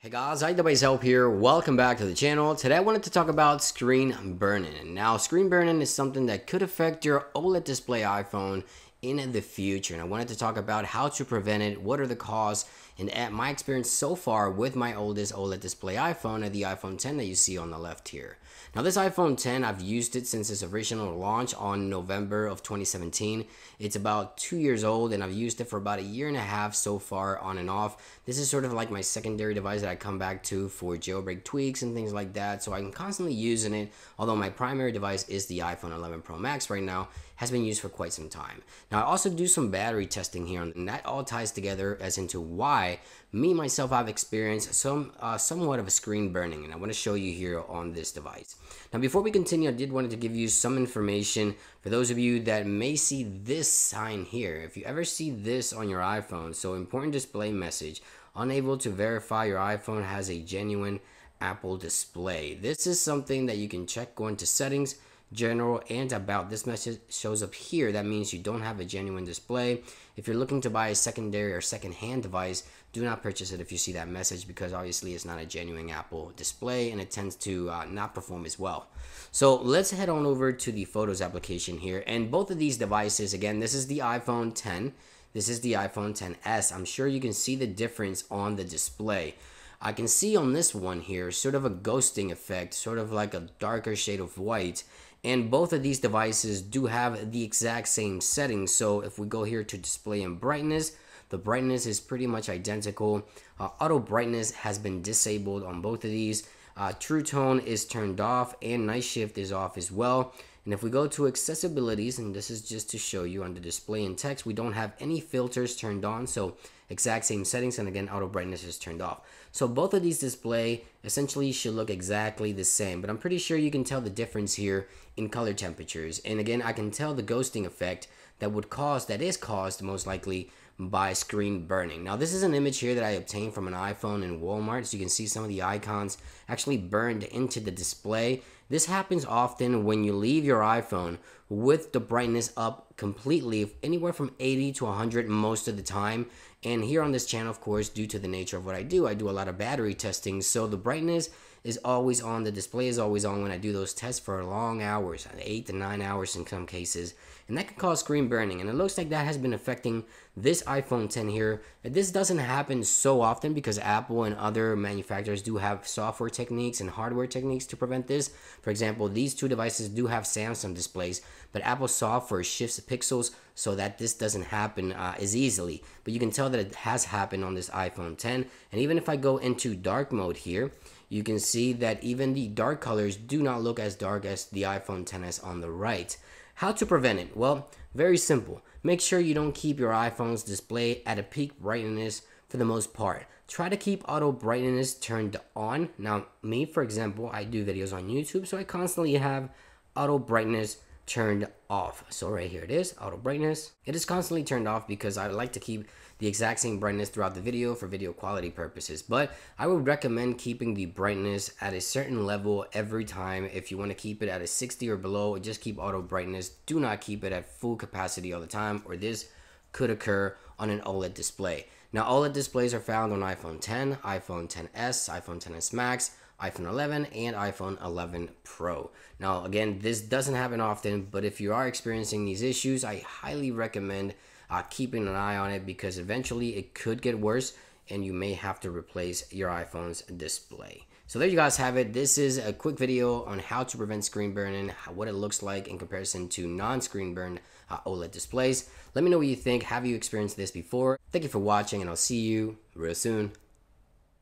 Hey guys, iDevice Help here. Welcome back to the channel. Today I wanted to talk about screen burn-in. Now, screen burn-in is something that could affect your OLED display iPhone in the future. And I wanted to talk about how to prevent it, what are the causes, and at my experience so far with my oldest OLED display iPhone, the iPhone 10 that you see on the left here. Now this iPhone 10, I've used it since its original launch on November of 2017. It's about two years old and I've used it for about a year and a half so far on and off. This is sort of like my secondary device that I come back to for jailbreak tweaks and things like that. So I'm constantly using it, although my primary device is the iPhone 11 Pro Max right now, has been used for quite some time. Now I also do some battery testing here and that all ties together as into why me myself I've experienced some uh, somewhat of a screen burn-in and I want to show you here on this device. Now before we continue I did wanted to give you some information for those of you that may see this sign here. If you ever see this on your iPhone, so important display message, unable to verify your iPhone has a genuine Apple display. This is something that you can check going to settings general, and about. This message shows up here. That means you don't have a genuine display. If you're looking to buy a secondary or second-hand device, do not purchase it if you see that message because obviously it's not a genuine Apple display and it tends to uh, not perform as well. So let's head on over to the Photos application here. And both of these devices, again, this is the iPhone 10. This is the iPhone 10s. I'm sure you can see the difference on the display. I can see on this one here sort of a ghosting effect, sort of like a darker shade of white and both of these devices do have the exact same settings. So if we go here to display and brightness the brightness is pretty much identical. Uh, auto brightness has been disabled on both of these. Uh, true tone is turned off and night shift is off as well and if we go to accessibilities and this is just to show you under display and text we don't have any filters turned on so exact same settings and again auto brightness is turned off so both of these display essentially should look exactly the same but i'm pretty sure you can tell the difference here in color temperatures and again i can tell the ghosting effect that would cause that is caused most likely by screen burn-in. Now this is an image here that I obtained from an iPhone in Walmart so you can see some of the icons actually burned into the display. This happens often when you leave your iPhone with the brightness up completely anywhere from 80 to 100 most of the time. And here on this channel of course due to the nature of what I do I do a lot of battery testing. So the brightness is always on the display is always on when I do those tests for long hours 8 to 9 hours in some cases. And that can cause screen burn-in. And it looks like that has been affecting this iPhone 10 here. This doesn't happen so often because Apple and other manufacturers do have software techniques and hardware techniques to prevent this. For example these two devices do have Samsung displays but Apple software shifts the pixels so that this doesn't happen uh, as easily. But you can tell that it has happened on this iPhone 10 and even if I go into dark mode here you can see that even the dark colors do not look as dark as the iPhone 10s on the right how to prevent it? Well, very simple. Make sure you don't keep your iPhone's display at a peak brightness for the most part. Try to keep auto brightness turned on. Now, me, for example, I do videos on YouTube, so I constantly have auto brightness turned off. So right here it is, auto brightness. It is constantly turned off because I like to keep the exact same brightness throughout the video for video quality purposes. But I would recommend keeping the brightness at a certain level every time. If you want to keep it at a 60 or below, just keep auto brightness. Do not keep it at full capacity all the time or this could occur on an OLED display. Now OLED displays are found on iPhone 10, iPhone 10s, iPhone 10s Max, iPhone 11 and iPhone 11 Pro. Now, again, this doesn't happen often, but if you are experiencing these issues, I highly recommend uh, keeping an eye on it because eventually it could get worse and you may have to replace your iPhone's display. So there you guys have it. This is a quick video on how to prevent screen burn-in, what it looks like in comparison to non-screen burn uh, OLED displays. Let me know what you think. Have you experienced this before? Thank you for watching and I'll see you real soon.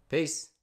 Peace.